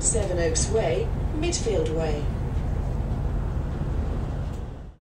Seven Oaks Way, Midfield Way.